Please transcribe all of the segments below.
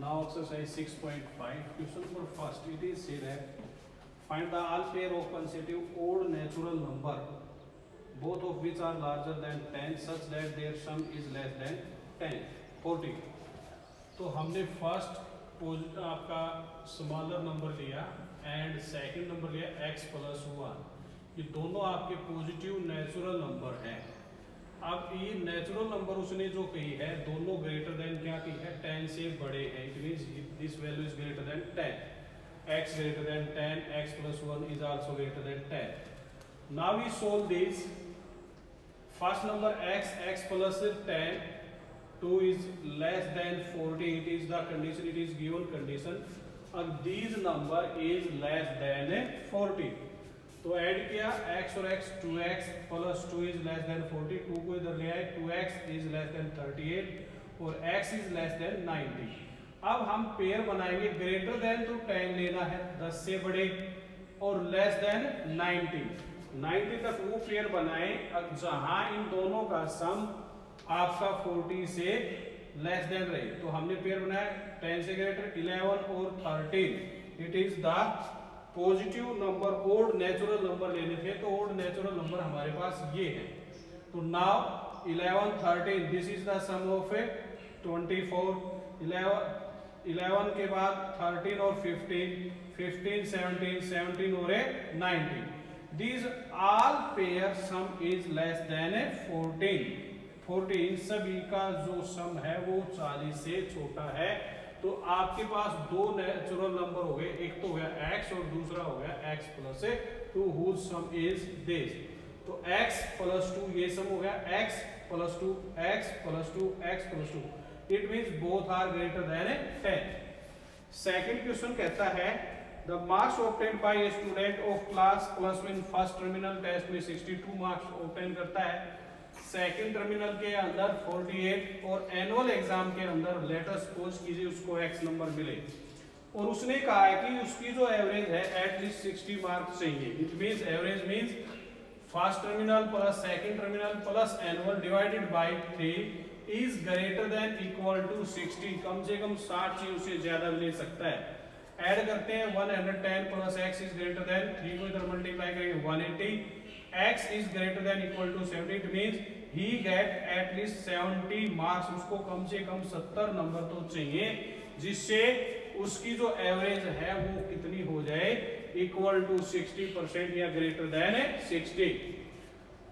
Now exercise 6.5, question number first, it is say that find the all pair of consecutive odd natural number, both of which are larger than 10 such that their sum is less than 10, 40. तो हमने first आपका smaller number लिया and second number लिया x plus one ये दोनों आपके positive natural number हैं अब ये नेचुरल नंबर उसने जो कही है, दोनों ग्रेटर देन क्या की है? टेन से बड़े हैं। It means this value is greater than ten x greater than ten x plus one is also greater than ten now we solve this first number x x plus ten two is less than forty it is the condition it is given condition अब these number is less than forty तो add किया, x और x 2x plus two is less than 40 two को इधर ले आए 2x is less then 38 और x is less then 90 अब हम पेयर बनाएँगे ग्रेटर देन तो 10 लेना है 10 से बड़े और लेस देन 90 90 तक वो पेयर बनाए जहाँ इन दोनों का सम आपका 40 से लेस देन रहे। तो हमने पेयर बनाया 10 से ग्रेटर 11 और 13 it is the positive number old natural number लेने थे तो ओल्ड नेचुरल नंबर हमारे पास ये है। तो now 11 13 this is the sum of a 24 11 11 के बाद 13 और 15 15 17 17 और ए 19 these all pair sum is less than a 14 14 सभी का जो सम है, वो 40 से छोटा है। तो आपके पास दो नेचुरल नंबर हो गए। एक तो हो गया x और दूसरा हो गया x plus two whose sum is this तो x प्लस टू ये सम हो गया x plus two x plus two x plus two it means both are greater than 10 second question कहता है the marks obtain by a student of class plus in first terminal test में 62 marks obtain करता है। Second terminal के अंदर 48 और annual exam के अंदर लेटर सपोज़ कीजिए उसको एक्स नंबर मिले। और उसने कहा है कि उसकी जो एवरेज है एटलीस्ट 60 मार्क्स चाहिए। It means average means first terminal plus second terminal plus annual divided by 3 is greater than equal to 60 कम से कम 60 चाहिए उससे ज़्यादा ले सकता है। ऐड करते हैं 110 plus x is greater than 3 को इधर मल्टीप्लाई करेंगे 180 x is greater than equal to 70 it means he get at least 70 marks उसको कम से कम 70 नंबर तो चाहिए जिससे उसकी जो एवरेज है वो कितनी हो जाए इक्वल टू 60 परसेंट या greater than 60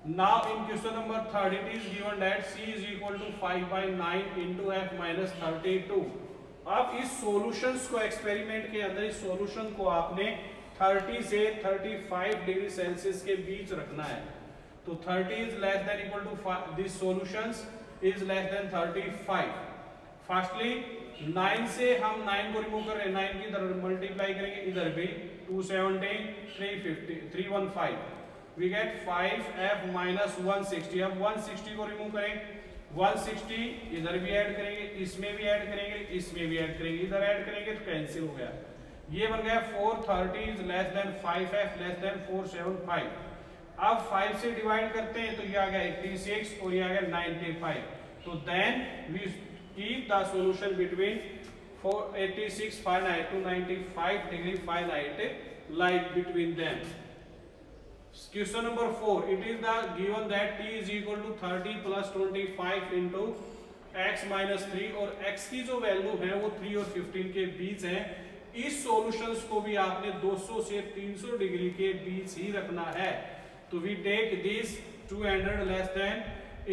now in question number 30 it is given that c is equal to 5 by 9 into f minus 32 अब इस सॉल्यूशंस को एक्सपेरिमेंट के अंदर इस सॉल्यूशन को आपने 30 से 35 डिग्री सेल्सियस के बीच रखना है। तो 30 is less than equal to this solutions is less than 35 firstly 9 से हम 9 को रिमूव कर रहे हैं। 9 की इधर मल्टीप्लाई करेंगे, इधर भी। 270 350 315 वी गेट 5f minus 160 अब 160 को रिमूव करें। 160 इधर भी ऐड करेंगे, इसमें भी ऐड करेंगे, इसमें भी ऐड करेंगे। इधर ऐड करेंगे तो कैंसिल हो गया। ये बन गया 430 is less than 5f less than 475 अब फाइव से डिवाइड करते हैं तो ये आ गया 86 और ये आ गया 95 तो then we keep the solution between 486 finite to 95 degree finite like between them question number 4 it is the given that t is equal to 30 plus 25 into x minus 3 और x की जो वैल्यू है वो 3 और 15 के बीच है। इस सॉल्यूशंस को भी आपने 200 से 300 डिग्री के बीच ही रखना है। तो we take this 200 less than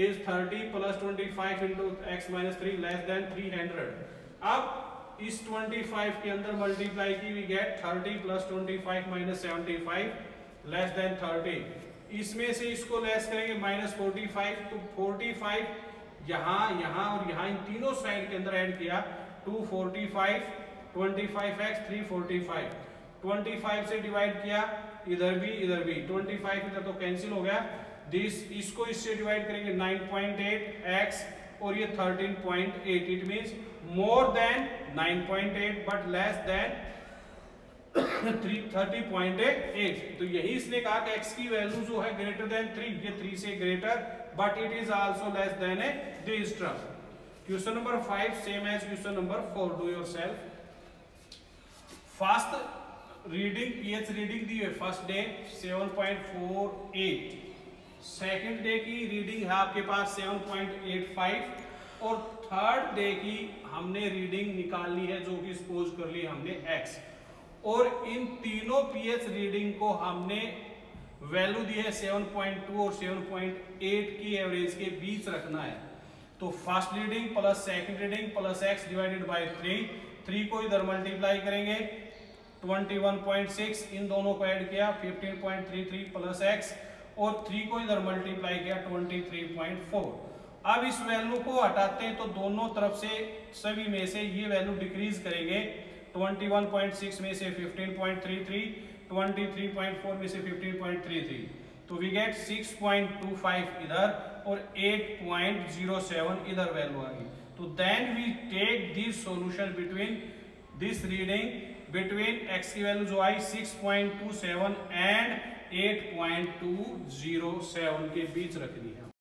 is 30 plus 25 into x minus three less than 300 अब इस 25 के अंदर मल्टीप्लाई की we get 30 plus 25 minus 75 less than 30 इसमें से इसको लेस करेंगे माइनस 45 तो 45 यहाँ यहाँ और यहाँ इन तीनों साइड के अंदर ऐड किया 245 25x 345 25 से डिवाइड किया, इधर भी इधर भी। 25 इधर तो कैंसिल हो गया। दिस इसको इससे डिवाइड करेंगे 9.8 x और ये 13.8 it means more than 9.8 but less than 30.8 तो यही इसने कहा कि x की वैल्यू जो है ग्रेटर देन 3 ये 3 से greater but it is also less than a this term question number five same as question number four do yourself fast reading pH reading दी है। फ़र्स्ट डे 7.48 सेकंड डे की reading है आपके पास 7.85 और third day की हमने reading निकाल ली है, जो कि सपोज़ कर ली हमने एक्स और इन तीनों पीएच रीडिंग को हमने वैल्यू दी है 7.2 और 7.8 की एवरेज के बीच रखना है। तो first reading plus second reading plus x divided by three three को इधर मल्टीप्लाई करेंगे। 21.6 इन दोनों को ऐड किया 15.33 प्लस एक्स, और थ्री को इधर मल्टीप्लाई किया 23.4 अब इस वैल्यू को हटाते हैं तो दोनों तरफ़ से सभी में से ये वैल्यू डिक्रीज करेंगे। 21.6 में से 15.33 23.4 में से 15.33 तो वी गेट 6.25 इधर और 8.07 इधर वैल्यू आ गई। तो then we take this solution between this reading between x की वैल्यू जो आई 6.27 एंड 8.207 के बीच रखनी है।